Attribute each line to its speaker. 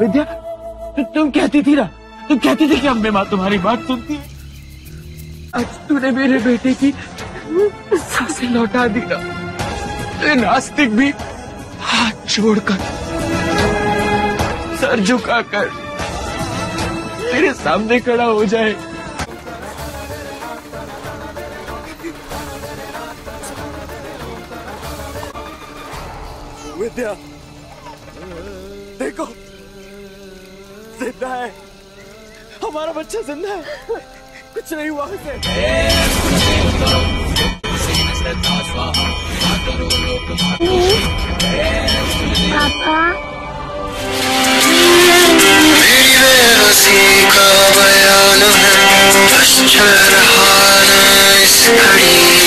Speaker 1: विद्या तु, तुम कहती थी ना? तुम कहती थी कि अम्बे माँ तुम्हारी बात सुनती है? आज तूने मेरे बेटे की साँसें लौटा दी ना। नास्तिक भी हाथ जोड़कर सर झुकाकर तेरे सामने खड़ा हो जाए।
Speaker 2: विद्या देखो ज़िंदा है। हमारा बच्चा ज़िंदा है। कुछ नहीं हुआ उसे।
Speaker 3: पापा। बयान है इस घड़ी।